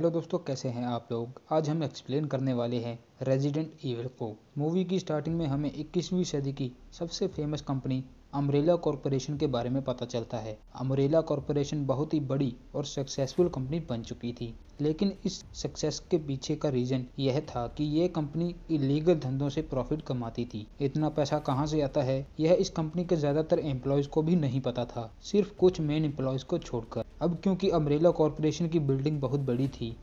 Hello दोस्तों, कैसे हैं आप लोग? आज हम एक्सप्लेन करने वाले हैं रेजिडेंट ईवल को। मूवी की स्टार्टिंग में हमें 21वीं सदी की सबसे फ़ेमस कंपनी अमरेला कॉरपोरेशन के बारे में पता चलता है। अमरेला कॉरपोरेशन बहुत ही बड़ी और सक्सेसफुल कंपनी बन चुकी थी, लेकिन इस सक्सेस के पीछे का रीजन यह था कि यह कंपनी इलीगल धंधों से प्रॉफिट कमाती थी। इतना पैसा कहाँ से आता है, यह इस कंपनी के ज़्यादातर एम्प्लॉयज़ को भी नहीं पता था, सिर्फ़ कुछ मेन एम्प्लॉयज़ को छोड़कर। अब क्योंकि अमरेला कॉरपोरेशन की बिल्डिंग बहुत बड़ी थी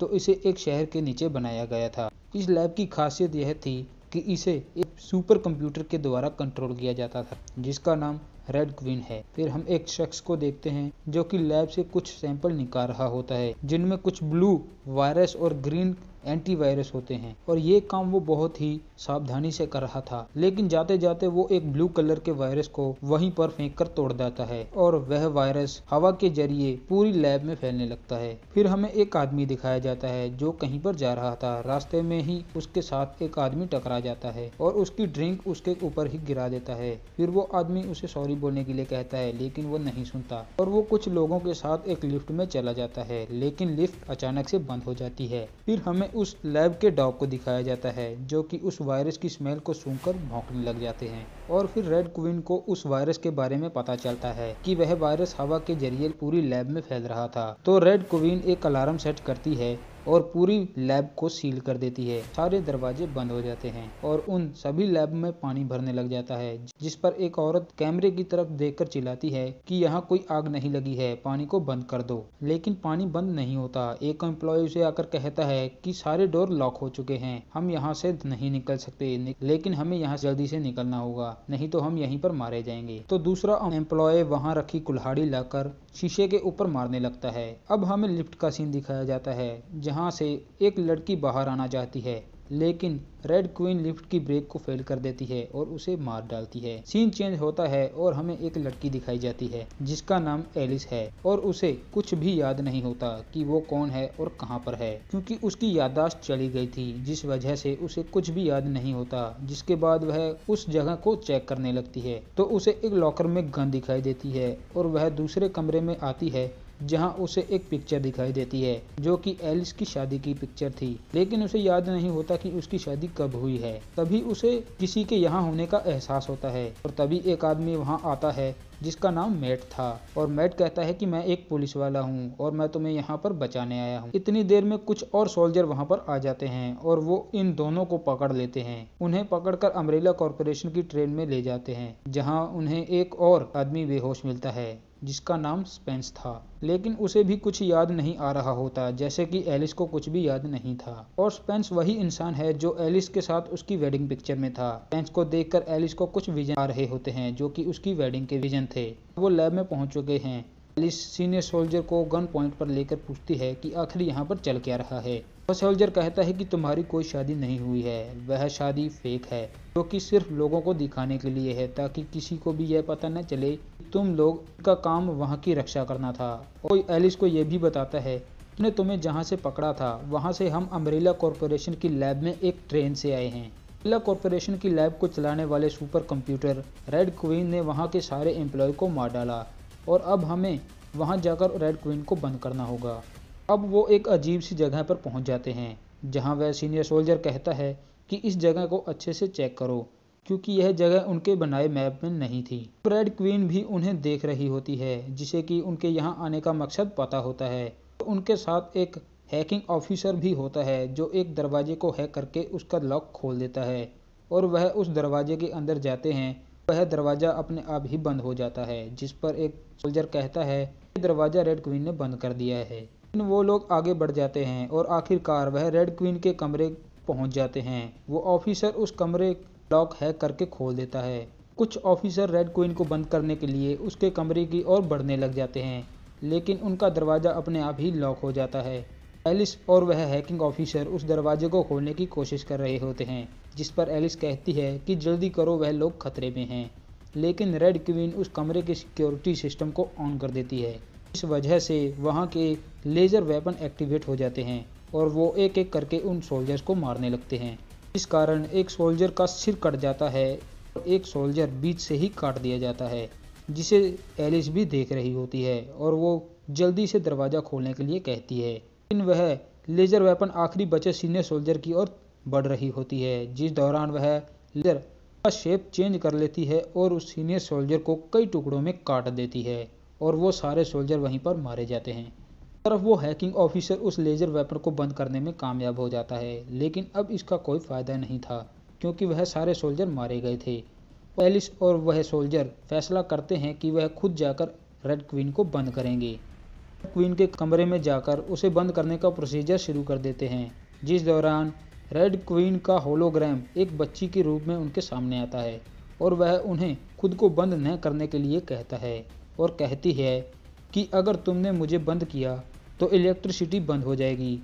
तो इसे एक शहर के नीचे बनाया गया था। इस लैब की खासियत यह थी कि इसे एक सुपर कंप्यूटर के द्वारा कंट्रोल किया जाता था, जिसका नाम रेड क्वीन है। फिर हम एक शख्स को देखते हैं, जो कि लैब से कुछ सैंपल निकाल रहा होता है, जिनमें कुछ ब्लू वायरस और ग्रीन एंटीवायरस होते हैं। और ये काम वो बहुत ही सावधानी से कर रहा था। लेकिन जाते जाते वो एक ब्लू कलर के वायरस को वहीं पर फेंक कर तोड़ देता है। और वह वायरस हवा के ज़रिए पूरी लैब में फैलने लगता है। फिर हमें एक आदमी दिखाया जाता है जो कहीं पर जा रहा था। रास्ते में ही उसके साथ एक आदमी टकरा जाता है और उसकी ड्रिंक उसके ऊपर ही गिरा देता है। फिर वो आदमी उसे सॉरी बोलने के लिए कहता है, लेकिन वो नहीं सुनता। और वो कुछ लोगों के साथ एक लिफ्ट में चला जाता है, लेकिन लिफ्ट अचानक से बंद हो जाती है। फिर हमें उस लैब के डॉग को दिखाया जाता है, जो कि उस वायरस की स्मेल को सूंघकर भौंकने लग जाते हैं। और फिर रेड क्वीन को उस वायरस के बारे में पता चलता है कि वह वायरस हवा के ज़रिए पूरी लैब में फैल रहा था। तो रेड क्वीन एक अलार्म सेट करती है और पूरी लैब को सील कर देती है। सारे दरवाजे बंद हो जाते हैं और उन सभी लैब में पानी भरने लग जाता है, जिस पर एक औरत कैमरे की तरफ़ देखकर चिल्लाती है कि यहाँ कोई आग नहीं लगी है, पानी को बंद कर दो। लेकिन पानी बंद नहीं होता। एक एम्प्लॉय उसे आकर कहता है कि सारे डोर लॉक हो चुके हैं, हम यहाँ से नहीं निकल सकते। लेकिन हमें यहाँ जल्दी से निकलना होगा, नहीं तो हम यहीं पर मारे जाएँगे। तो दूसरा एम्प्लॉय वहाँ रखी कुल्हाड़ी लाकर शीशे के ऊपर मारने लगता है। अब हमें लिफ्ट का सीन दिखाया जाता है, जहाँ से एक लड़की बाहर आना चाहती है, लेकिन रेड क्वीन लिफ्ट की ब्रेक को फेल कर देती है और उसे मार डालती है। सीन चेंज होता है और हमें एक लड़की दिखाई जाती है, जिसका नाम एलिस है और उसे कुछ भी याद नहीं होता कि वो कौन है और कहाँ पर है, क्योंकि उसकी याददाश्त चली गई थी, जिस वजह से उसे कुछ भी याद नहीं होता, जिसके बाद वह उस जगह को चेक करने लगती है। तो उसे एक लॉकर में गन दिखाई देती है और वह दूसरे कमरे में आती है जहाँ उसे एक पिक्चर दिखाई देती है, जो कि एलिस की शादी की पिक्चर थी। लेकिन उसे याद नहीं होता कि उसकी शादी कब हुई है। तभी उसे किसी के यहाँ होने का एहसास होता है, और तभी एक आदमी वहाँ आता है जिसका नाम मैट था। और मैट कहता है कि मैं एक पुलिस वाला हूँ और मैं तुम्हें यहाँ पर बचाने आया हूँ। इतनी देर में कुछ और सोल्जर वहाँ पर आ जाते हैं और वो इन दोनों को पकड़ लेते हैं। उन्हें पकड़कर अमरेला कॉरपोरेशन की ट्रेन में ले जाते हैं, जहाँ उन्हें एक और आदमी बेहोश मिलता है, जिसका नाम स्पेंस था। लेकिन उसे भी कुछ याद नहीं आ रहा होता, जैसे कि एलिस को कुछ भी याद नहीं था। और स्पेंस वही इंसान है जो एलिस के साथ उसकी वेडिंग पिक्चर में था। स्पेंस को देखकर एलिस को कुछ विजन आ रहे होते हैं, जो कि उसकी वेडिंग के विजन थे। वो लैब में पहुँच चुके हैं। एलिस सीनियर सोल्जर को गन पॉइंट पर लेकर पूछती है कि आखिर यहाँ पर चल क्या रहा है। वह सोल्जर कहता है कि तुम्हारी कोई शादी नहीं हुई है। वह शादी फेक है, जो कि सिर्फ़ लोगों को दिखाने के लिए है, ताकि किसी को भी यह पता न चले तुम लोग का काम वहाँ की रक्षा करना था। कोई एलिस को यह भी बताता है ने तुम्हें जहाँ से पकड़ा था, वहाँ से हम अम्ब्रेला कॉरपोरेशन की लैब में एक ट्रेन से आए हैं। अम्ब्रेला कॉरपोरेशन की लैब को चलाने वाले सुपर कंप्यूटर रेड क्वीन ने वहाँ के सारे एम्प्लॉय को मार डाला और अब हमें वहाँ जाकर रेड क्वीन को बंद करना होगा। अब वो एक अजीब सी जगह पर पहुँच जाते हैं, जहाँ वह सीनियर सोल्जर कहता है कि इस जगह को अच्छे से चेक करो, क्योंकि यह जगह उनके बनाए मैप में नहीं थी। रेड क्वीन भी उन्हें देख रही होती है, जिसे कि उनके यहाँ आने का मकसद पता होता है। उनके साथ एक हैकिंग ऑफिसर भी होता है, जो एक दरवाजे को हैक करके उसका लॉक खोल देता है, और वह उस दरवाजे के अंदर जाते हैं। वह दरवाज़ा अपने आप ही बंद हो जाता है, जिस पर एक सोल्जर कहता है कि दरवाज़ा रेड क्वीन ने बंद कर दिया है। लेकिन वो लोग आगे बढ़ जाते हैं, और आखिरकार वह रेड क्वीन के कमरे पहुँच जाते हैं। वो ऑफिसर उस कमरे लॉक हैक करके खोल देता है। कुछ ऑफिसर रेड क्वीन को बंद करने के लिए उसके कमरे की ओर बढ़ने लग जाते हैं, लेकिन उनका दरवाज़ा अपने आप ही लॉक हो जाता है। एलिस और वह हैकिंग ऑफिसर उस दरवाजे को खोलने की कोशिश कर रहे होते हैं, जिस पर एलिस कहती है कि जल्दी करो, वह लोग खतरे में हैं। लेकिन रेड क्वीन उस कमरे के सिक्योरिटी सिस्टम को ऑन कर देती है। इस वजह से वहाँ के लेज़र वेपन एक्टिवेट हो जाते हैं और वो एक एक करके उन सोल्जर्स को मारने लगते हैं। इस कारण एक सोल्जर का सिर कट जाता है और एक सोल्जर बीच से ही काट दिया जाता है, जिसे एलिस भी देख रही होती है और वो जल्दी से दरवाज़ा खोलने के लिए कहती है। लेकिन वह लेजर वेपन आखिरी बचे सीनियर सोल्जर की ओर बढ़ रही होती है। जिस दौरान वह लेजर का शेप चेंज कर लेती है और उस सीनियर सोल्जर को कई टुकड़ों में काट देती है और वो सारे सोल्जर वहीं पर मारे जाते हैं। तरफ़ वो हैकिंग ऑफिसर उस लेजर वेपन को बंद करने में कामयाब हो जाता है, लेकिन अब इसका कोई फ़ायदा नहीं था, क्योंकि वह सारे सोल्जर मारे गए थे। एलिस और वह सोल्जर फैसला करते हैं कि वह खुद जाकर रेड क्वीन को बंद करेंगे। क्वीन के कमरे में जाकर उसे बंद करने का प्रोसीजर शुरू कर देते हैं। जिस दौरान रेड क्वीन का होलोग्राम एक बच्ची के रूप में उनके सामने आता है और वह उन्हें खुद को बंद न करने के लिए कहता है और कहती है कि अगर तुमने मुझे बंद किया तो इलेक्ट्रिसिटी बंद हो जाएगी।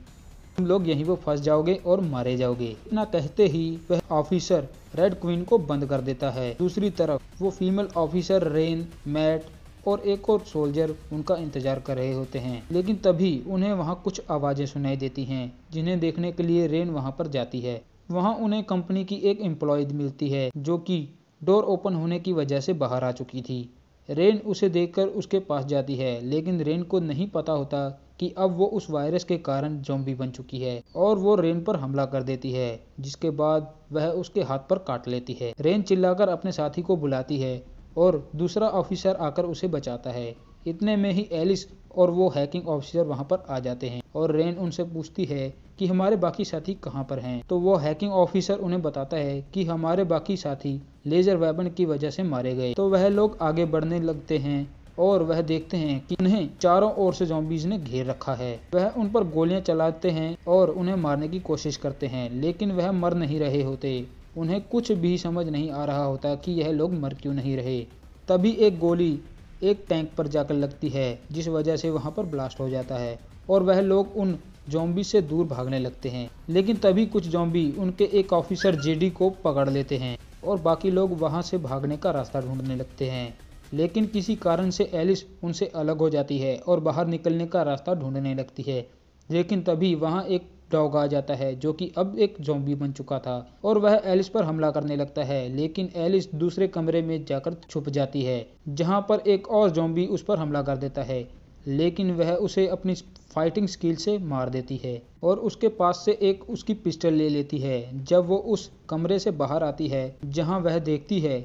तुम लोग यहीं पर फंस जाओगे और मारे जाओगे। इतना कहते ही वह ऑफिसर रेड क्वीन को बंद कर देता है। दूसरी तरफ़ वो फीमेल ऑफिसर रेन, मैट और एक और सोल्जर उनका इंतज़ार कर रहे होते हैं। लेकिन तभी उन्हें वहाँ कुछ आवाज़ें सुनाई देती हैं, जिन्हें देखने के लिए रेन वहाँ पर जाती है। वहाँ उन्हें कंपनी की एक एम्प्लॉय मिलती है, जो कि डोर ओपन होने की वजह से बाहर आ चुकी थी। रेन उसे देखकर उसके पास जाती है, लेकिन रेन को नहीं पता होता कि अब वो उस वायरस के कारण जोम्बी बन चुकी है और वो रेन पर हमला कर देती है, जिसके बाद वह उसके हाथ पर काट लेती है। रेन चिल्लाकर अपने साथी को बुलाती है और दूसरा ऑफिसर आकर उसे बचाता है। इतने में ही एलिस और वो हैकिंग ऑफिसर वहाँ पर आ जाते हैं और रेन उनसे पूछती है कि हमारे बाकी साथी कहाँ पर हैं? तो वो हैकिंग ऑफिसर उन्हें बताता है कि हमारे बाकी साथी लेजर वेपन की वजह से मारे गए। तो वह लोग आगे बढ़ने लगते हैं और वह देखते हैं कि उन्हें चारों ओर से जॉम्बीज ने घेर रखा है। वह उन पर गोलियाँ चलाते हैं और उन्हें मारने की कोशिश करते हैं, लेकिन वह मर नहीं रहे होते। उन्हें कुछ भी समझ नहीं आ रहा होता कि यह लोग मर क्यों नहीं रहे। तभी एक गोली एक टैंक पर जाकर लगती है, जिस वजह से वहाँ पर ब्लास्ट हो जाता है, और वह लोग उन जॉम्बी से दूर भागने लगते हैं। लेकिन तभी कुछ जॉम्बी उनके एक ऑफिसर जेडी को पकड़ लेते हैं, और बाकी लोग वहाँ से भागने का रास्ता ढूँढने लगते हैं। लेकिन किसी कारण से एलिस उनसे अलग हो जाती है, और बाहर निकलने का रास्ता ढूँढने लगती है। लेकिन तभी वहाँ एक डॉग आ जाता है, जो कि अब एक जोम्बी बन चुका था, और वह एलिस पर हमला करने लगता है, लेकिन एलिस दूसरे कमरे में जाकर छुप जाती है, जहाँ पर एक और जोम्बी उस पर हमला कर देता है, लेकिन वह उसे अपनी फाइटिंग स्किल से मार देती है, और उसके पास से एक उसकी पिस्टल ले लेती है, जब वो उस कमरे से बाहर आती है, जहाँ वह देखती है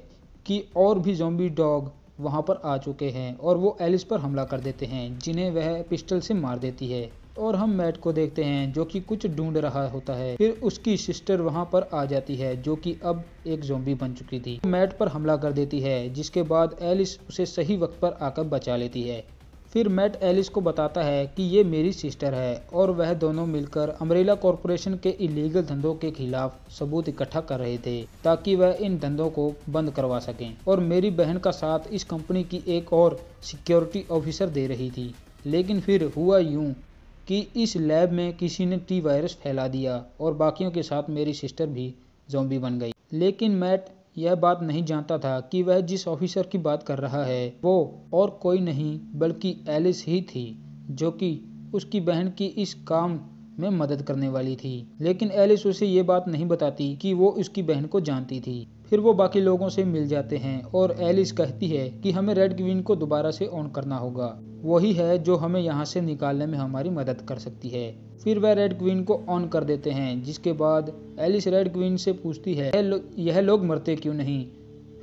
कि और भी जोम्बी डॉग वहाँ पर आ चुके हैं, और वो एलिस पर हमला कर देते हैं, जिन्हें वह पिस्टल से मार देती है। और हम मैट को देखते हैं, जो कि कुछ ढूंढ रहा होता है। फिर उसकी सिस्टर वहाँ पर आ जाती है, जो कि अब एक जोम्बी बन चुकी थी। मैट पर हमला कर देती है, जिसके बाद एलिस उसे सही वक्त पर आकर बचा लेती है। फिर मैट एलिस को बताता है कि ये मेरी सिस्टर है, और वह दोनों मिलकर अमरेला कॉरपोरेशन के इलीगल धंधों के खिलाफ सबूत इकट्ठा कर रहे थे, ताकि वह इन धंधों को बंद करवा सकें। और मेरी बहन का साथ इस कंपनी की एक और सिक्योरिटी ऑफिसर दे रही थी। लेकिन फिर हुआ यूँ कि इस लैब में किसी ने टी वायरस फैला दिया और बाकियों के साथ मेरी सिस्टर भी जोम्बी बन गई। लेकिन मैट, यह बात नहीं जानता था कि वह जिस ऑफिसर की बात कर रहा है, वो और कोई नहीं, बल्कि एलिस ही थी, जो कि उसकी बहन की इस काम में मदद करने वाली थी। लेकिन एलिस उसे ये बात नहीं बताती कि वो उसकी बहन को जानती थी। फिर वो बाकी लोगों से मिल जाते हैं और एलिस कहती है कि हमें रेड क्वीन को दोबारा से ऑन करना होगा। वही है जो हमें यहाँ से निकालने में हमारी मदद कर सकती है। फिर वह रेड क्वीन को ऑन कर देते हैं, जिसके बाद एलिस रेड क्वीन से पूछती है, यह लोग मरते क्यों नहीं?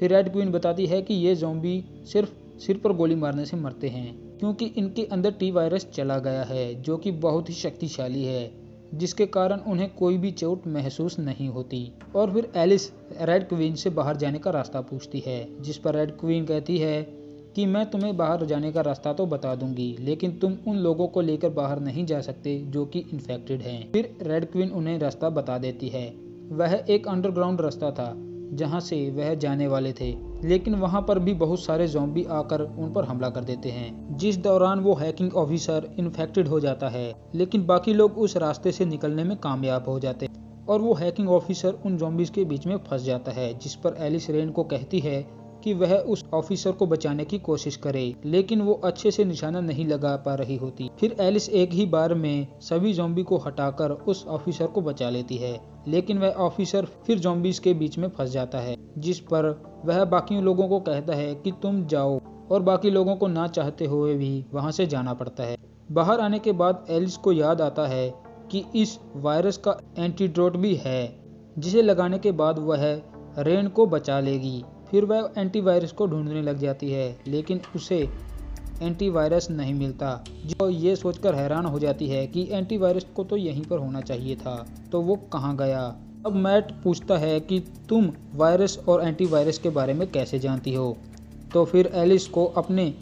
फिर रेड क्वीन बताती है कि ये जोम्बी सिर्फ़ सिर पर गोली मारने से मरते हैं, क्योंकि इनके अंदर टी वायरस चला गया है, जो कि बहुत ही शक्तिशाली है। जिसके कारण उन्हें कोई भी चोट महसूस नहीं होती। और फिर एलिस रेड क्वीन से बाहर जाने का रास्ता पूछती है, जिस पर रेड क्वीन कहती है कि मैं तुम्हें बाहर जाने का रास्ता तो बता दूँगी, लेकिन तुम उन लोगों को लेकर बाहर नहीं जा सकते जो कि इन्फेक्टेड हैं। फिर रेड क्वीन उन्हें रास्ता बता देती है। वह एक अंडरग्राउंड रास्ता था जहाँ से वह जाने वाले थे। लेकिन वहाँ पर भी बहुत सारे जोम्बी आकर उन पर हमला कर देते हैं। जिस दौरान वो हैकिंग ऑफिसर इन्फेक्टेड हो जाता है, लेकिन बाकी लोग उस रास्ते से निकलने में कामयाब हो जाते और वो हैकिंग ऑफिसर उन जोम्बिस के बीच में फंस जाता है, जिस पर एलिस रेन को कहती है कि वह उस ऑफिसर को बचाने की कोशिश करे, लेकिन वो अच्छे से निशाना नहीं लगा पा रही होती। फिर एलिस एक ही बार में सभी जोम्बी को हटाकर उस ऑफिसर को बचा लेती है, लेकिन वह ऑफिसर फिर जोम्बिस के बीच में फंस जाता है, जिस पर वह बाकी लोगों को कहता है कि तुम जाओ, और बाकी लोगों को ना चाहते हुए भी वहाँ से जाना पड़ता है। बाहर आने के बाद एलिस को याद आता है कि इस वायरस का एंटीडोट भी है, जिसे लगाने के बाद वह रेन को बचा लेगी। फिर वह एंटीवायरस को ढूँढने लग जाती है, लेकिन उसे एंटीवायरस नहीं मिलता, जो ये सोचकर हैरान हो जाती है कि एंटीवायरस को तो यहीं पर होना चाहिए था तो वो कहाँ गया? अब मैट पूछता है कि तुम वायरस और एंटीवायरस के बारे में कैसे जानती हो? तो फिर एलिस को अपने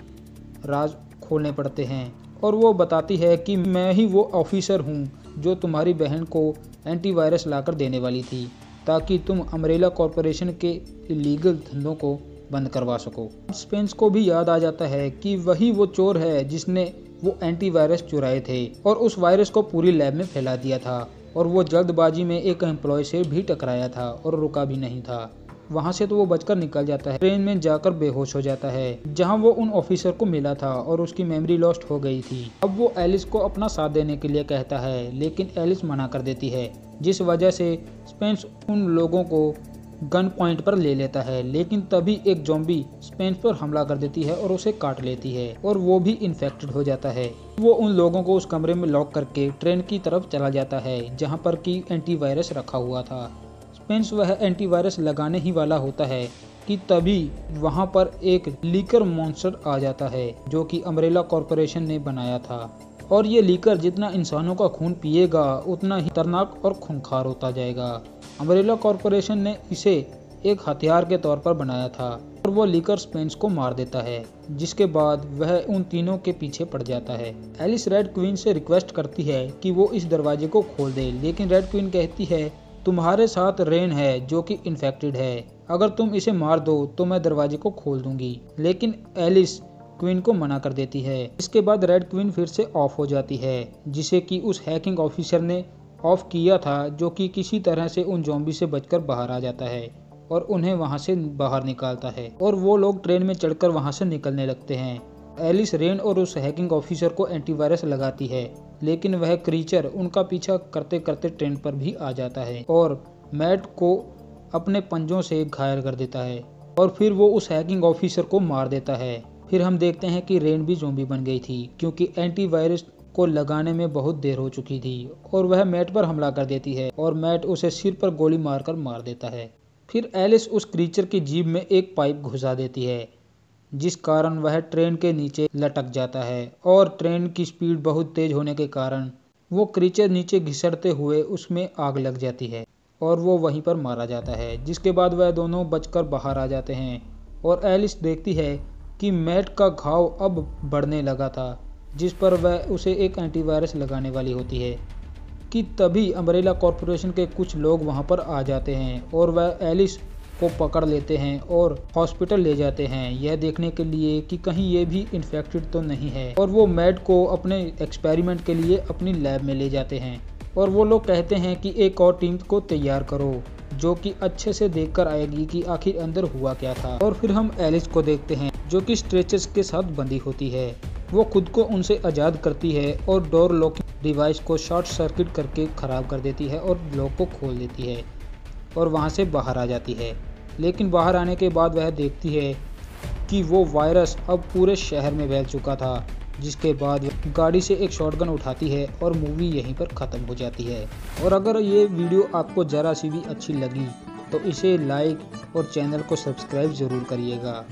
राज खोलने पड़ते हैं, और वो बताती है कि मैं ही वो ऑफिसर हूँ, जो तुम्हारी बहन को एंटीवायरस लाकर देने वाली थी। ताकि तुम अमरेला कॉरपोरेशन के इलीगल धंधों को बंद करवा सको। स्पेंस को भी याद आ जाता है कि वही वो चोर है जिसने वो एंटीवायरस चुराए थे और उस वायरस को पूरी लैब में फैला दिया था और वो जल्दबाजी में एक एम्प्लॉय से भी टकराया था और रुका भी नहीं था। वहाँ से तो वो बचकर निकल जाता है। ट्रेन में जाकर बेहोश हो जाता है, जहाँ वो उन ऑफिसर को मिला था और उसकी मेमोरी लॉस्ट हो गई थी। अब वो एलिस को अपना साथ देने के लिए कहता है, लेकिन एलिस मना कर देती है। जिस वजह से स्पेंस उन लोगों को गन पॉइंट पर ले लेता है, लेकिन तभी एक जोम्बी स्पेंस पर हमला कर देती है और उसे काट लेती है और वो भी इन्फेक्टेड हो जाता है। वो उन लोगों को उस कमरे में लॉक करके ट्रेन की तरफ़ चला जाता है, जहाँ पर की एंटीवायरस रखा हुआ था। स्पेंस वह एंटीवायरस लगाने ही वाला होता है कि तभी वहाँ पर एक लीकर मॉन्स्टर आ जाता है, जो कि अमरेला कॉरपोरेशन ने बनाया था। और ये लीकर जितना इंसानों का खून पिएगा, उतना ही खतरनाक और खूंखार होता जाएगा। अमरेला कॉरपोरेशन ने इसे एक हथियार के तौर पर बनाया था और वो लीकर स्पेंस को मार देता है, जिसके बाद वह उन तीनों के पीछे पड़ जाता है। एलिस रेड क्वीन से रिक्वेस्ट करती है कि वो इस दरवाजे को खोल दे, लेकिन रेड क्वीन कहती है, तुम्हारे साथ रेन है जो कि इन्फेक्टेड है। अगर तुम इसे मार दो तो मैं दरवाजे को खोल दूँगी। लेकिन एलिस क्वीन को मना कर देती है। इसके बाद रेड क्वीन फिर से ऑफ़ हो जाती है, जिसे कि उस हैकिंग ऑफिसर ने ऑफ़ किया था, जो कि किसी तरह से उन जॉम्बी से बचकर बाहर आ जाता है और उन्हें वहाँ से बाहर निकालता है और वो लोग ट्रेन में चढ़कर वहाँ से निकलने लगते हैं। एलिस रेन और उस हैकिंग ऑफिसर को एंटीवायरस लगाती है, लेकिन वह क्रीचर उनका पीछा करते करते ट्रेन पर भी आ जाता है और मैट को अपने पंजों से घायल कर देता है और फिर वो उस हैकिंग ऑफिसर को मार देता है। फिर हम देखते हैं कि रेन भी जोम्बी बन गई थी, क्योंकि एंटीवायरस को लगाने में बहुत देर हो चुकी थी, और वह मैट पर हमला कर देती है, और मैट उसे सिर पर गोली मारकर मार देता है। फिर एलिस उस क्रीचर की जीभ में एक पाइप घुसा देती है, जिस कारण वह ट्रेन के नीचे लटक जाता है, और ट्रेन की स्पीड बहुत तेज होने के कारण वो क्रीचर नीचे घिसड़ते हुए उसमें आग लग जाती है, और वो वहीं पर मारा जाता है, जिसके बाद वह दोनों बचकर बाहर आ जाते हैं, और एलिस देखती है कि मैट का घाव अब बढ़ने लगा था, जिस पर वह उसे एक एंटीवायरस लगाने वाली होती है, कि तभी अम्ब्रेला कॉरपोरेशन के कुछ लोग वहाँ पर आ जाते हैं और वह एलिस को पकड़ लेते हैं और हॉस्पिटल ले जाते हैं। यह देखने के लिए कि कहीं ये भी इन्फेक्टेड तो नहीं है और वो मैट को अपने एक्सपेरिमेंट के लिए अपनी लैब में ले जाते हैं। और वो लोग कहते हैं कि एक और टीम को तैयार करो। जो कि अच्छे से देखकर आएगी कि आखिर अंदर हुआ क्या था। और फिर हम एलिस को देखते हैं, जो कि स्ट्रेचर्स के साथ बंधी होती है। वो खुद को उनसे आज़ाद करती है और डोर लॉकिंग डिवाइस को शॉर्ट सर्किट करके ख़राब कर देती है और लॉक को खोल देती है और वहाँ से बाहर आ जाती है। लेकिन बाहर आने के बाद वह देखती है कि वो वायरस अब पूरे शहर में फैल चुका था। जिसके बाद गाड़ी से एक शॉटगन उठाती है और मूवी यहीं पर ख़त्म हो जाती है। और अगर ये वीडियो आपको ज़रा सी भी अच्छी लगी तो इसे लाइक और चैनल को सब्सक्राइब ज़रूर करिएगा।